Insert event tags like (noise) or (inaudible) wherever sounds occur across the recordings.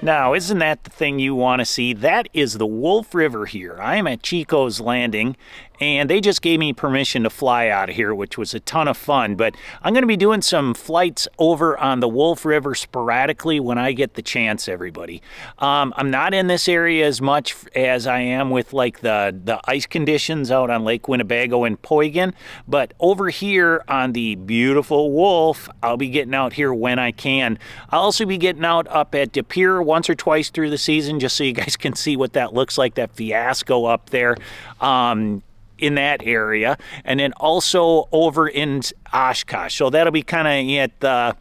Now, isn't that the thing you want to see? That is the Wolf River here. I am at Chico's Landing, and they just gave me permission to fly out of here, which was a ton of fun. But I'm going to be doing some flights over on the Wolf River sporadically when I get the chance, everybody. Um, I'm not in this area as much as I am with like the, the ice conditions out on Lake Winnebago and Poygan, but over here on the beautiful Wolf, I'll be getting out here when I can. I'll also be getting out up at De Pere once or twice through the season just so you guys (laughs) can see what that looks like, that fiasco up there. Um, in that area, and then also over in Oshkosh. So that'll be kind of at the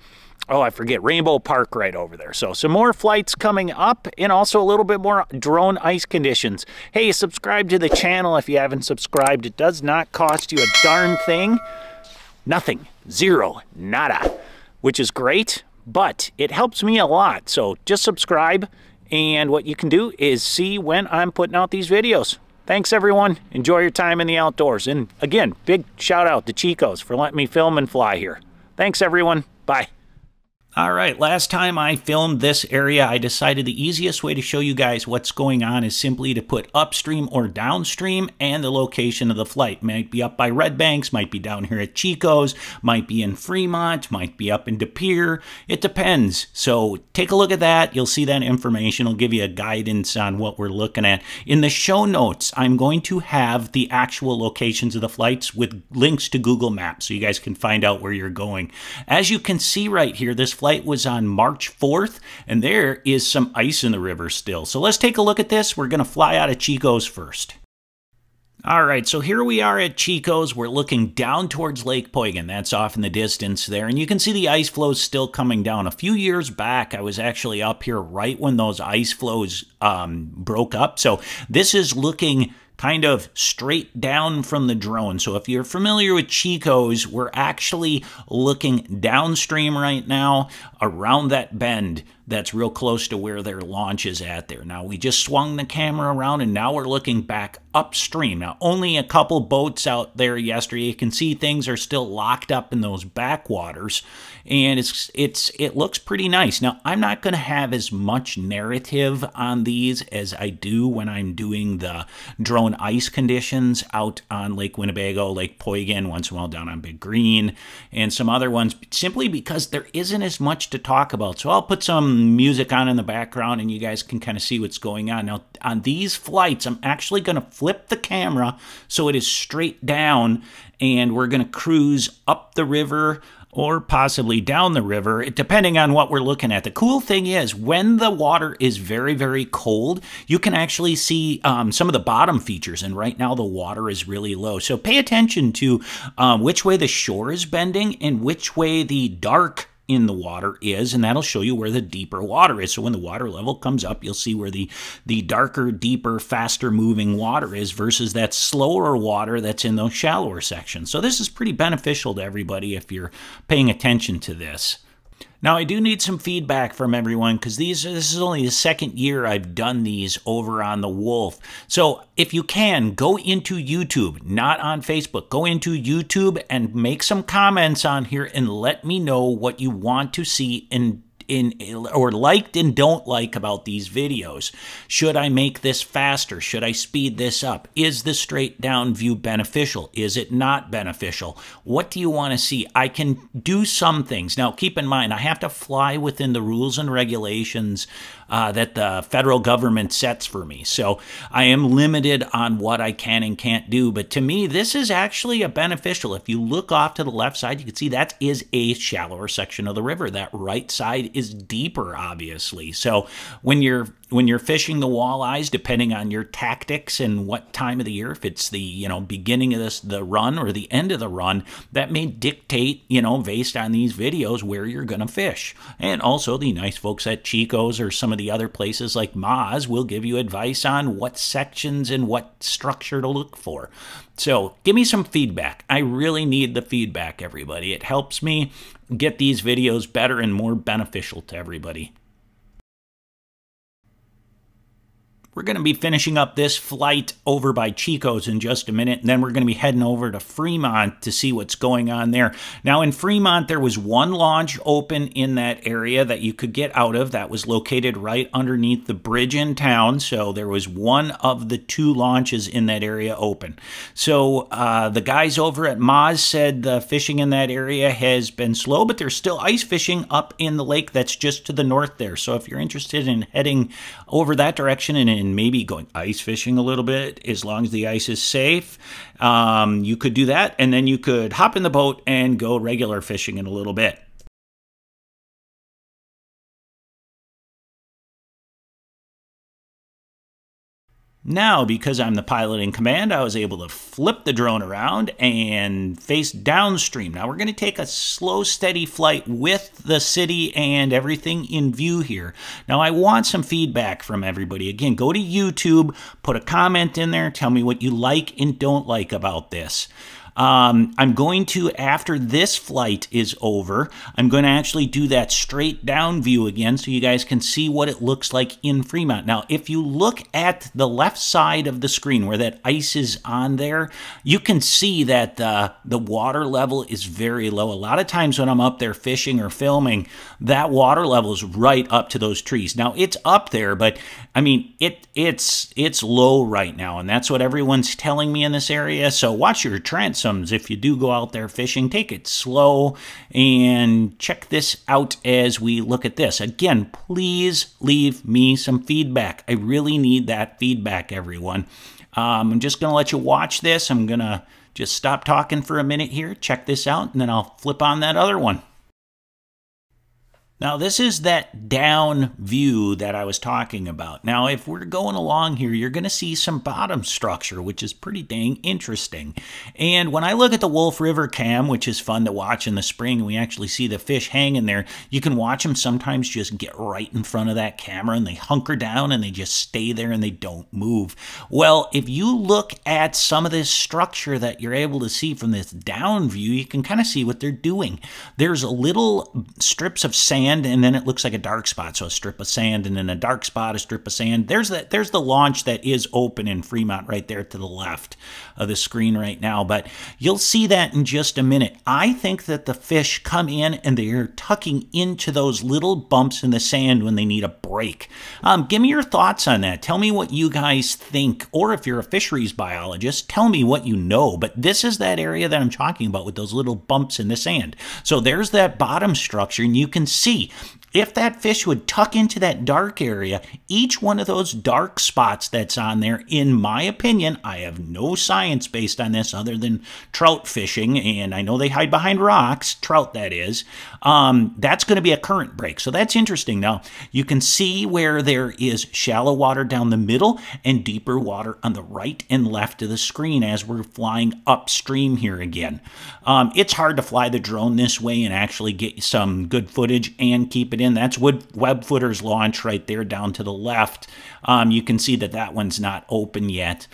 oh, I forget, Rainbow Park right over there. So some more flights coming up and also a little bit more drone ice conditions. Hey, subscribe to the channel if you haven't subscribed. It does not cost you a darn thing. Nothing. Zero. Nada. Which is great, but it helps me a lot. So just subscribe and what you can do is see when I'm putting out these videos. Thanks, everyone. Enjoy your time in the outdoors. And again, big shout out to Chico's for letting me film and fly here. Thanks, everyone. Bye. All right, last time I filmed this area, I decided the easiest way to show you guys what's going on is simply to put upstream or downstream and the location of the flight. Might be up by Red Banks, might be down here at Chico's, might be in Fremont, might be up in De Pere. It depends. So take a look at that. You'll see that information. It'll give you a guidance on what we're looking at. In the show notes, I'm going to have the actual locations of the flights with links to Google Maps so you guys can find out where you're going. As you can see right here, this flight flight was on March 4th, and there is some ice in the river still. So let's take a look at this. We're going to fly out of Chico's first. All right, so here we are at Chico's. We're looking down towards Lake Poygan. That's off in the distance there. And you can see the ice flows still coming down. A few years back, I was actually up here right when those ice flows um, broke up. So this is looking kind of straight down from the drone. So if you're familiar with Chico's, we're actually looking downstream right now around that bend that's real close to where their launch is at there. Now, we just swung the camera around and now we're looking back upstream. Now, only a couple boats out there yesterday. You can see things are still locked up in those backwaters and it's it's it looks pretty nice. Now, I'm not going to have as much narrative on these as I do when I'm doing the drone ice conditions out on Lake Winnebago, Lake Poygan, once in a while down on Big Green, and some other ones, simply because there isn't as much to talk about. So I'll put some music on in the background and you guys can kind of see what's going on. Now, on these flights, I'm actually going to flip the camera so it is straight down and we're going to cruise up the river or possibly down the river, depending on what we're looking at. The cool thing is, when the water is very, very cold, you can actually see um, some of the bottom features, and right now the water is really low. So pay attention to um, which way the shore is bending and which way the dark in the water is, and that'll show you where the deeper water is. So when the water level comes up, you'll see where the, the darker, deeper, faster moving water is versus that slower water that's in those shallower sections. So this is pretty beneficial to everybody if you're paying attention to this. Now I do need some feedback from everyone because these this is only the second year I've done these over on the Wolf. So if you can go into YouTube, not on Facebook, go into YouTube and make some comments on here and let me know what you want to see in in or liked and don't like about these videos. Should I make this faster? Should I speed this up? Is the straight down view beneficial? Is it not beneficial? What do you want to see? I can do some things. Now, keep in mind, I have to fly within the rules and regulations uh, that the federal government sets for me. So I am limited on what I can and can't do. But to me, this is actually a beneficial. If you look off to the left side, you can see that is a shallower section of the river. That right side is deeper, obviously. So when you're when you're fishing the walleyes, depending on your tactics and what time of the year, if it's the you know beginning of this the run or the end of the run, that may dictate you know based on these videos where you're going to fish. And also the nice folks at Chico's or some of the other places like Moz will give you advice on what sections and what structure to look for. So give me some feedback. I really need the feedback, everybody. It helps me get these videos better and more beneficial to everybody. We're going to be finishing up this flight over by Chico's in just a minute, and then we're going to be heading over to Fremont to see what's going on there. Now, in Fremont, there was one launch open in that area that you could get out of that was located right underneath the bridge in town. So there was one of the two launches in that area open. So uh, the guys over at Moz said the fishing in that area has been slow, but there's still ice fishing up in the lake that's just to the north there. So if you're interested in heading over that direction and in and maybe going ice fishing a little bit as long as the ice is safe. Um, you could do that, and then you could hop in the boat and go regular fishing in a little bit. Now, because I'm the pilot in command, I was able to flip the drone around and face downstream. Now, we're going to take a slow, steady flight with the city and everything in view here. Now, I want some feedback from everybody. Again, go to YouTube, put a comment in there, tell me what you like and don't like about this. Um, I'm going to, after this flight is over, I'm going to actually do that straight down view again so you guys can see what it looks like in Fremont. Now, if you look at the left side of the screen where that ice is on there, you can see that uh, the water level is very low. A lot of times when I'm up there fishing or filming, that water level is right up to those trees. Now, it's up there, but I mean, it it's it's low right now, and that's what everyone's telling me in this area. So watch your if you do go out there fishing. Take it slow and check this out as we look at this. Again, please leave me some feedback. I really need that feedback, everyone. Um, I'm just going to let you watch this. I'm going to just stop talking for a minute here, check this out, and then I'll flip on that other one. Now, this is that down view that I was talking about. Now, if we're going along here, you're going to see some bottom structure, which is pretty dang interesting. And when I look at the Wolf River cam, which is fun to watch in the spring, we actually see the fish hanging there. You can watch them sometimes just get right in front of that camera and they hunker down and they just stay there and they don't move. Well, if you look at some of this structure that you're able to see from this down view, you can kind of see what they're doing. There's little strips of sand sand, and then it looks like a dark spot. So a strip of sand, and then a dark spot, a strip of sand. There's that. There's the launch that is open in Fremont right there to the left of the screen right now. But you'll see that in just a minute. I think that the fish come in and they're tucking into those little bumps in the sand when they need a break. Um, give me your thoughts on that. Tell me what you guys think, or if you're a fisheries biologist, tell me what you know. But this is that area that I'm talking about with those little bumps in the sand. So there's that bottom structure, and you can see see if that fish would tuck into that dark area, each one of those dark spots that's on there, in my opinion, I have no science based on this other than trout fishing, and I know they hide behind rocks, trout that is, um, that's going to be a current break. So that's interesting. Now, you can see where there is shallow water down the middle and deeper water on the right and left of the screen as we're flying upstream here again. Um, it's hard to fly the drone this way and actually get some good footage and keep it in. That's Wood Webfooter's launch right there down to the left. Um, you can see that that one's not open yet.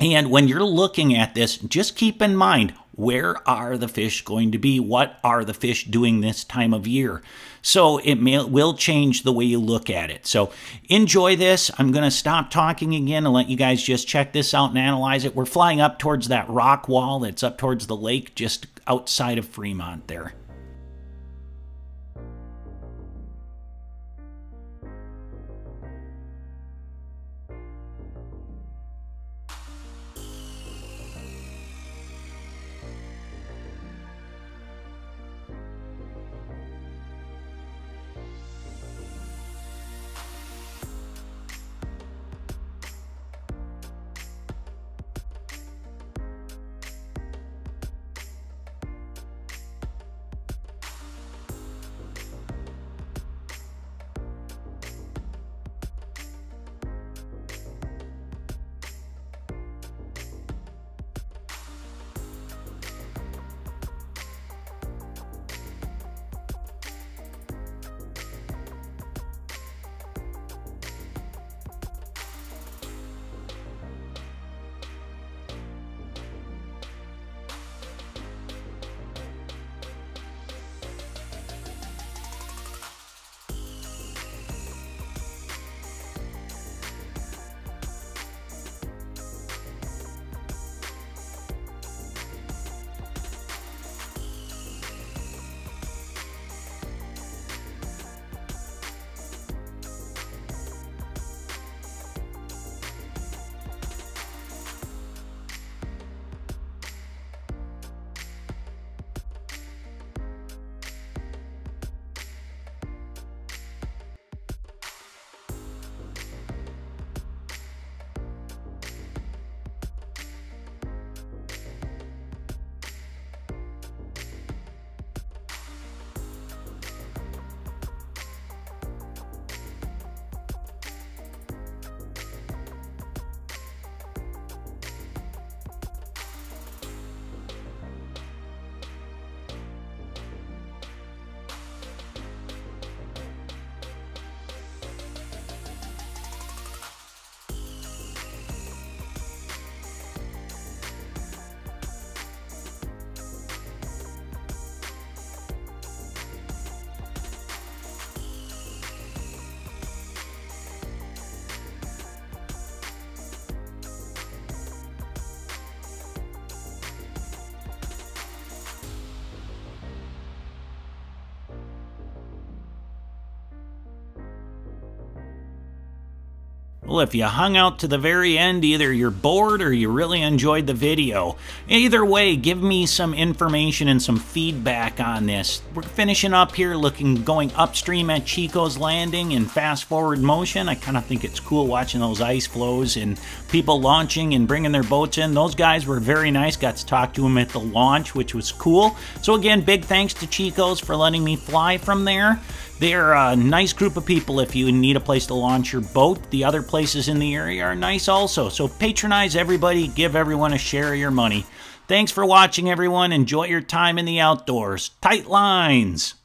And when you're looking at this, just keep in mind where are the fish going to be? What are the fish doing this time of year? So it may, will change the way you look at it. So enjoy this. I'm going to stop talking again and let you guys just check this out and analyze it. We're flying up towards that rock wall that's up towards the lake just outside of Fremont there. Well, if you hung out to the very end, either you're bored or you really enjoyed the video. Either way, give me some information and some feedback on this. We're finishing up here looking, going upstream at Chico's Landing in fast forward motion. I kind of think it's cool watching those ice flows and people launching and bringing their boats in. Those guys were very nice. Got to talk to them at the launch, which was cool. So again, big thanks to Chico's for letting me fly from there. They're a nice group of people if you need a place to launch your boat. The other places in the area are nice also. So patronize everybody, give everyone a share of your money. Thanks for watching, everyone. Enjoy your time in the outdoors. Tight lines.